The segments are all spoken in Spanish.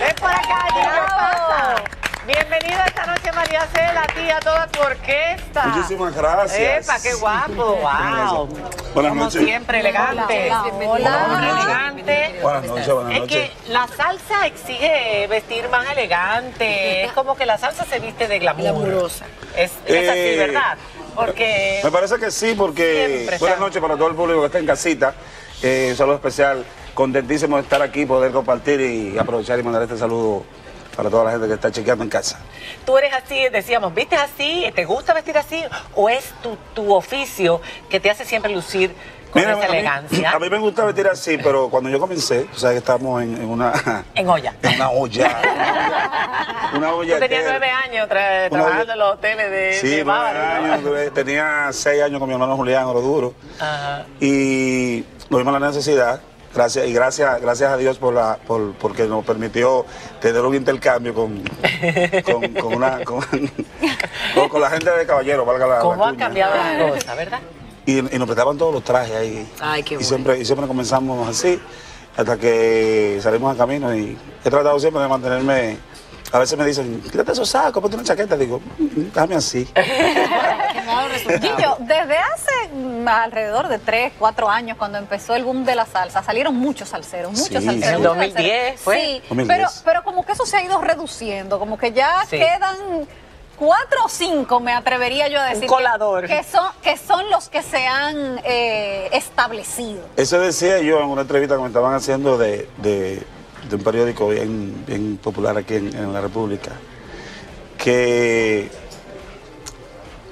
Ven por acá, Gillo, ¿qué pasa? Bienvenida esta noche, María Cela, tía, a toda tu orquesta. Muchísimas gracias. Epa, qué guapo, wow. Buenas Como noches. siempre, elegante. Hola, Hombre elegante. Buenas noches, buenas Es que la salsa exige vestir más elegante. Es como que la salsa se viste de glamour. Glamurosa. Es, es así, Eh, ¿verdad? Porque Me parece que sí, porque buenas noches para todo el público que está en casita. Eh, un saludo especial. Contentísimo de estar aquí, poder compartir y aprovechar y mandar este saludo para toda la gente que está chequeando en casa. tú eres así, decíamos, ¿vistes así? ¿Te gusta vestir así? ¿O es tu, tu oficio que te hace siempre lucir con Mira, esa a mí- elegancia? A mí me gusta vestir así, pero cuando yo comencé, tú sabes que estamos en, en una... En olla. En una olla. una olla. Tú tenías que- nueve años tra- trabajando olla- en los hoteles de, Sí, de nueve años. Tenía seis años con mi hermano Julián, oro duro. Ajá. y nos vimos la necesidad gracias y gracias gracias a Dios por la por porque nos permitió tener un intercambio con con, con una con, la gente de caballero valga la, la ¿Cómo han cambiado las cosas, verdad? y, y nos prestaban todos los trajes ahí Ay, qué y bueno. siempre y siempre comenzamos así hasta que salimos a camino y he tratado siempre de mantenerme a veces me dicen quítate esos sacos ponte una chaqueta digo "Mm, déjame así Gillo, desde hace alrededor de 3, 4 años, cuando empezó el boom de la salsa, salieron muchos salseros, muchos Sí, salseros. sí. En el muchos 2010 salseros. fue. Sí, 2010. pero, pero como que eso se ha ido reduciendo, como que ya Sí. quedan cuatro o cinco, me atrevería yo a decir. que- colador. Que, son, que son los que se han eh, establecido. Eso decía yo en una entrevista que me estaban haciendo de, de- de un periódico bien, bien popular aquí en, en la República, que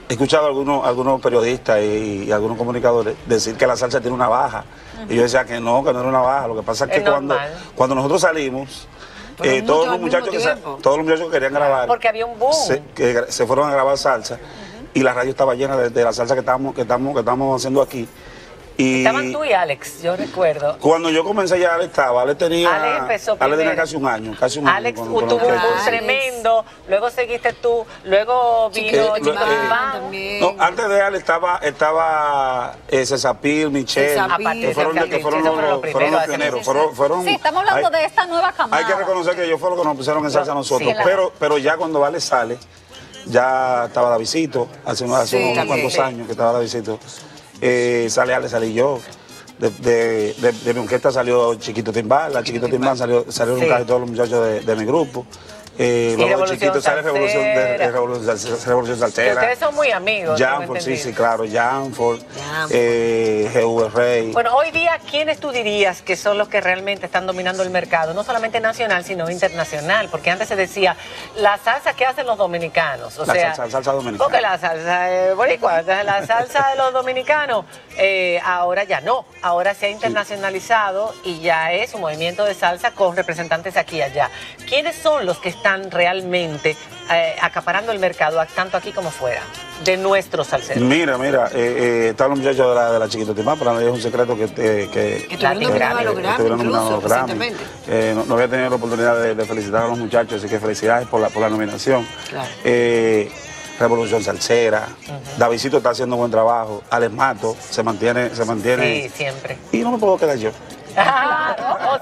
he escuchado a algunos, algunos periodistas y, y algunos comunicadores decir que la salsa tiene una baja. Y yo decía que no, que no era una baja. Lo que pasa es que Es cuando, cuando nosotros salimos, eh, todos los muchachos que se- tiempo. todos los muchachos que querían grabar Porque había un boom. se, que gra- se fueron a grabar salsa y la radio estaba llena de, de la salsa que estamos, que estamos, que estamos haciendo aquí. Y Estaban tú y Alex, yo recuerdo. cuando yo comencé ya Ale estaba, Ale tenía, Alex empezó tenía casi un año, casi un Alex año. con tuvo un boom tremendo, luego seguiste tú, luego vino Chico eh. No, antes de Ale estaba, estaba eh, Cesapil, Michelle, Cesapil. Que fueron, Cesapil, que fueron esos los, fueron los fueron primeros los pioneros. Fueron, fueron- Sí, estamos hablando hay- de esta nueva camada. Hay que reconocer que ellos fueron los que nos pusieron en salsa a nosotros, pero, pero ya cuando Ale sale, ya estaba Davidito, hace, unos- hace Sí, unos cuantos años que estaba Davidito. Eh, sale Ale, salí yo. De, de, de, de mi orquesta salió Chiquito Timbal, la Chiquito Timbal salió, salieron Sí. casi todos los muchachos de, de mi grupo. Eh, Y luego de Revolución Chiquito sale Revolución, de, de Revolución, Salsera. ustedes son muy amigos. Janford, sí, sí, claro, Janford, eh, GV Rey. Bueno, hoy día, ¿quiénes tú dirías que son los que realmente están dominando el mercado? No solamente nacional, sino internacional. Porque antes se decía, la salsa que hacen los dominicanos. O La sea, salsa- salsa dominicana. Porque la salsa eh, boricua, la salsa de los dominicanos, eh, ahora ya no. Ahora se ha internacionalizado y ya es un movimiento de salsa con representantes aquí y allá. ¿Quiénes son los que están realmente eh, acaparando el mercado, tanto aquí como fuera, de nuestros salseros? Mira, mira, eh, eh, están los muchachos de la, de la Chiquito Timbal, para nadie es un secreto que, eh, que, Que estuvieron nominados a Grammy. Eh, no, no había tenido la oportunidad de, de felicitar a los muchachos, así que felicidades por la, por la nominación. Claro. Eh, Revolución Salsera, Davidito está haciendo buen trabajo, Alex Mato se mantiene, se mantiene. Sí, siempre. Y no me puedo quedar yo.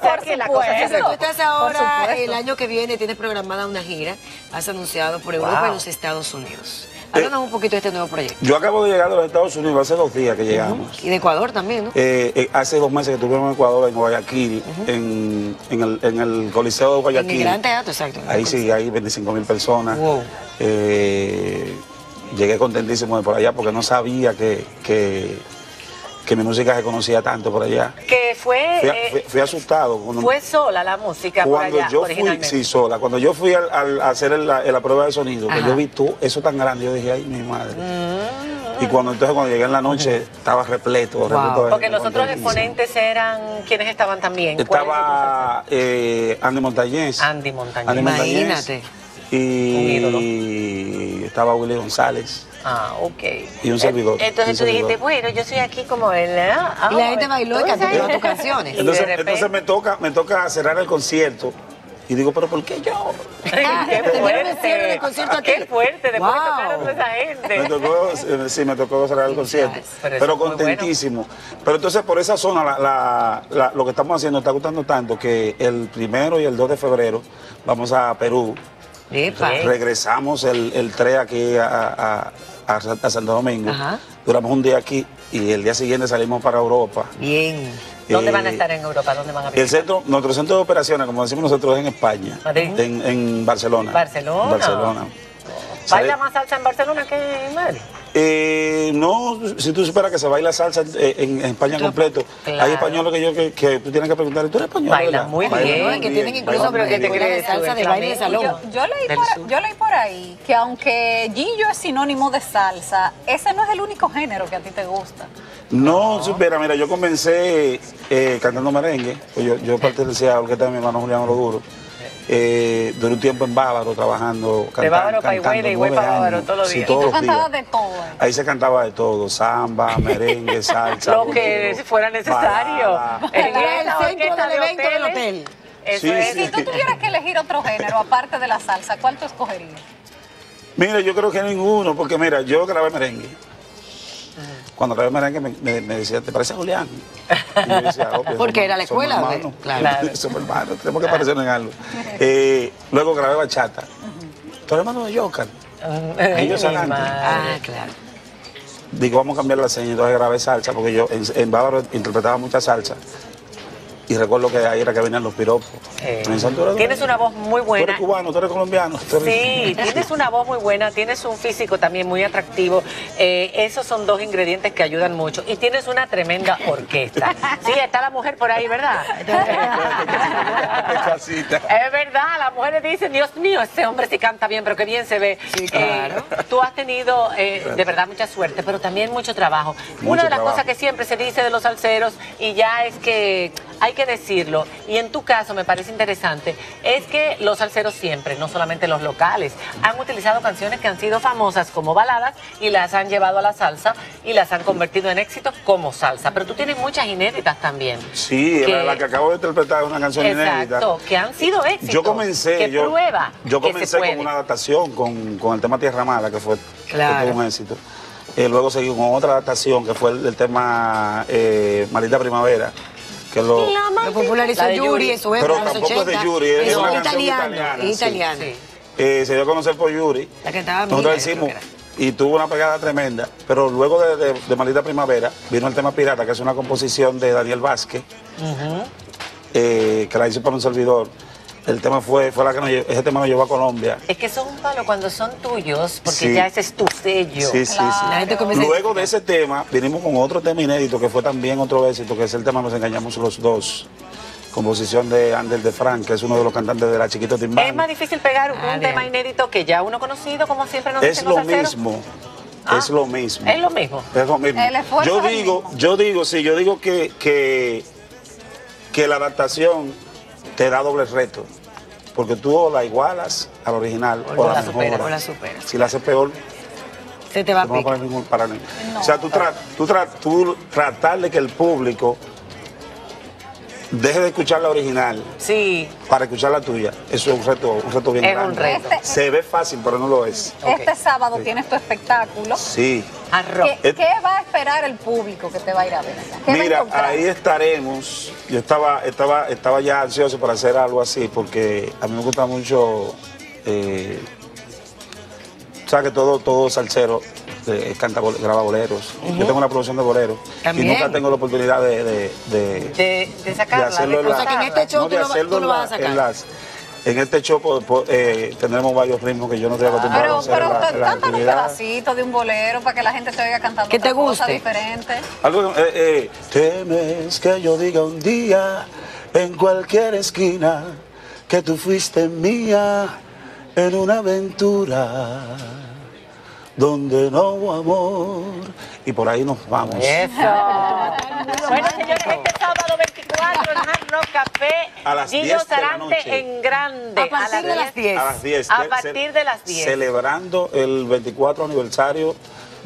Por que la cosa Tú estás ahora, el año que viene, tienes programada una gira, has anunciado por Europa Wow. y los Estados Unidos. Háblanos un poquito de este nuevo proyecto. Yo acabo de llegar de los Estados Unidos hace dos días que llegamos. Y de Ecuador también, ¿no? Eh, eh, hace dos meses que estuvimos en Ecuador, en Guayaquil, en, en el, en el Coliseo de En Guayaquil. el Gran Teatro, exacto. Ahí sí, hay 25 mil personas. Wow. Eh, llegué contentísimo de por allá porque no sabía que, que, que mi música se conocía tanto por allá. Que fue, Fui, eh, fui- fui asustado. Cuando, fue sola la música por cuando allá yo fui, sí, sola, cuando yo fui al, hacer el- la, la prueba de sonido, que yo vi tú, eso tan grande, yo dije, ay, mi madre. Mm. Y cuando entonces cuando llegué en la noche, estaba repleto, repleto de Porque los otros exponentes eran quienes estaban también. ¿Cuáles Estaba eh, Andy Montañez. Andy Montañez. Andy Montañez. Imagínate. Y estaba Willy González. Ah, ok. Y un servidor, Entonces un tú dijiste, bueno, yo soy aquí como el... ah, Y la ah, gente bailó y cantó todas tus canciones. Entonces, repente- entonces me toca, me toca cerrar el concierto. Y digo, pero ¿por qué yo? Qué cierre de concierto aquí. Qué fuerte, después de Wow. tocar a toda esa Me gente. tocó, sí, me tocó cerrar el concierto, pero contentísimo. Pero entonces por esa zona la- la- la- lo que estamos haciendo está gustando tanto que el primero y el 2 de febrero vamos a Perú, Epa. regresamos el, el 3 aquí a, a- a- a Santo Domingo, Ajá. duramos un día aquí y el día siguiente salimos para Europa. Bien. ¿Dónde Eh, van a estar en Europa? ¿Dónde van a el centro, nuestro centro de operaciones, como decimos nosotros, es en España, Madrid. en, en Barcelona. Barcelona. Barcelona. ¿Baila más salsa en Barcelona que en Madrid? Eh, no, si tú superas que se baila salsa eh, en, en España completo. Claro. Hay españoles que yo que, que tú tienes que preguntar, ¿tú eres español? Baila verdad? muy bien. Que tienen incluso pero que te crees salsa de baile de salón. Yo, yo leí por, yo leí por ahí que aunque Gillo es sinónimo de salsa, ese no es el único género que a ti te gusta. No, supera, mira, yo comencé eh, cantando merengue, pues yo, yo pertenecía a la orquesta de mi hermano Julián Duro. Eh, duré un tiempo en Bávaro trabajando, De cantando. Bávaro pa' Higüey, de Higüey pa' nueve Bávaro, todos los Sí, días. todos y tú cantabas días. de todo. Ahí se cantaba de todo, samba, merengue, salsa. Lo que bolero, fuera necesario. balada. En el centro del de evento del hotel. Eso Sí, es. sí. Si tú tuvieras que elegir otro género aparte de la salsa, ¿cuál tú escogerías? Mira, yo creo que ninguno, porque mira, yo grabé merengue. Cuando grabé merengue me, me- me decía, ¿te parece a Julián? Y yo decía, obvio, Porque somos- era la escuela, hermanos. claro. Claro. somos hermanos, tenemos que parecernos en algo. Eh, luego grabé bachata. ¿Tú eres hermano de Joker? Ellos mi adelante. Ah, claro. Digo, vamos a cambiar la seña. Entonces grabé salsa, porque yo en, en Bávaro interpretaba mucha salsa. Y recuerdo que ahí era que venían los piropos. Eh, "Tú Tienes una voz muy Tú buena. eres cubano, tú eres colombiano. tú eres-". Sí, tienes una voz muy buena, tienes un físico también muy atractivo. Eh, esos son dos ingredientes que ayudan mucho. Y tienes una tremenda orquesta. Sí, está la mujer por ahí, ¿verdad? Es verdad, las mujeres dicen, Dios mío, ese hombre sí canta bien, pero qué bien se ve. Sí, claro. Eh, tú has tenido de verdad mucha suerte, pero también mucho trabajo. Mucho Una de las trabajo. cosas que siempre se dice de los salseros, y ya es que hay que decirlo, y en tu caso me parece interesante, es que los salseros siempre, no solamente los locales, han utilizado canciones que han sido famosas como baladas y las han llevado a la salsa y las han convertido en éxitos como salsa. Pero tú tienes muchas inéditas también. Sí, Que- la, la que acabo de interpretar es una canción inédita. Exacto, que han sido éxitos. Yo comencé, que yo, prueba yo que se comencé puede. con una adaptación con, con el tema Tierra Mala, que fue, Claro. que tuvo un éxito. Eh, luego seguí con otra adaptación, que fue el, tema eh, Primavera, que lo... Lo popularizó La de Yuri, en su época, Pero en los tampoco es de 80. Yuri, es una canción italiano, italiana, es sí. eh, se dio a conocer por Yuri. La cantaba Nosotros Mila, la hicimos y tuvo una pegada tremenda. Pero luego de, de, de Maldita Primavera vino el tema Pirata, que es una composición de Daniel Vázquez, eh, que la hice para un servidor. El tema fue, fue la que nos, ese tema nos llevó a Colombia. Es que son un palo cuando son tuyos, porque Sí. ya ese es tu sello. Sí, sí, sí. La gente comienza a Luego de ese tema, vinimos con otro tema inédito que fue también otro éxito, que es el tema Nos engañamos los dos. Composición de Ander de Frank, que es uno de los cantantes de la Chiquito Timbán. Es más difícil pegar un Ah, tema inédito que ya uno conocido, como siempre nos Es lo mismo. Ah, es lo mismo. Es lo mismo. Es lo mismo. Yo es el digo, mismo. yo digo, sí, yo digo que, que, que la adaptación te da doble reto. Porque tú o la igualas al original o, O la, la mejoras. superas, o la superas. Si la haces peor, Se te va a no ningún paralelo. O sea, tú, tra- tú, tra- tú tratar de que el público deje de escuchar la original Sí. para escuchar la tuya, eso es un reto, un reto bien Es un grande. reto. Este- Se ve fácil, pero no lo es. Este sábado tienes tu espectáculo. Sí. Arroz. ¿Qué, qué va a esperar el público que te va a ir a ver? ¿Qué va a Mira, ahí estaremos. Yo estaba, estaba, estaba ya ansioso para hacer algo así porque a mí me gusta mucho. Eh, sabes que todo, todo salsero eh, canta, graba boleros. Yo tengo una producción de boleros También. y nunca tengo la oportunidad de, de, de- De, de sacarla, de hacerlo en de la- O sea, que en este en vas la- a sacar. en las- en este show po- po- eh, tendremos varios ritmos que yo no estoy acostumbrado Pero, a hacer pero cántanos un pedacito de un bolero para que la gente te oiga cantando Que te otra cosa guste. diferente. Algo, eh, eh, temes que yo diga un día en cualquier esquina que tú fuiste mía en una aventura donde no hubo amor. Y por ahí nos vamos. Eso. bueno, señores, este sábado 24 en Hard Rock Café, A las Gillo 10 de la Sarante noche. en grande. A partir de las 10. A las 10. A partir de las 10. Celebrando el 24 aniversario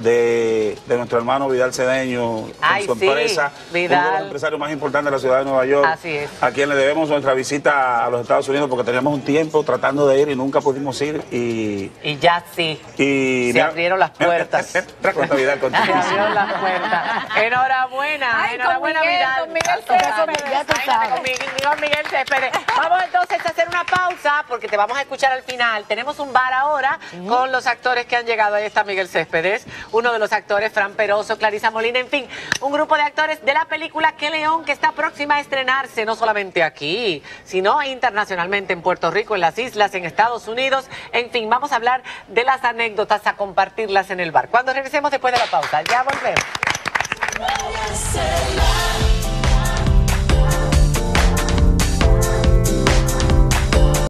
de, de nuestro hermano Vidal Cedeño con Ay, su sí, empresa, Vidal. uno de los empresarios más importantes de la ciudad de Nueva York, Así es. a quien le debemos nuestra visita a los Estados Unidos porque teníamos un tiempo tratando de ir y nunca pudimos ir y... Y ya sí. y Se abrieron las puertas. Con Se abrieron las puertas. Enhorabuena, Ay, con enhorabuena, Miguel, Vidal. con Miguel. Con Miguel, con Miguel Céspedes. Vamos entonces a hacer una pausa porque te vamos a escuchar al final. Tenemos un bar ahora con los actores que han llegado. Ahí está Miguel Céspedes, uno de los actores, Fran Peroso, Clarisa Molina, en fin, un grupo de actores de la película Que León que está próxima a estrenarse, no solamente aquí, sino internacionalmente en Puerto Rico, en las islas, en Estados Unidos. En fin, vamos a hablar de las anécdotas, a compartirlas en el bar. Cuando regresemos después de la pausa, ya volvemos.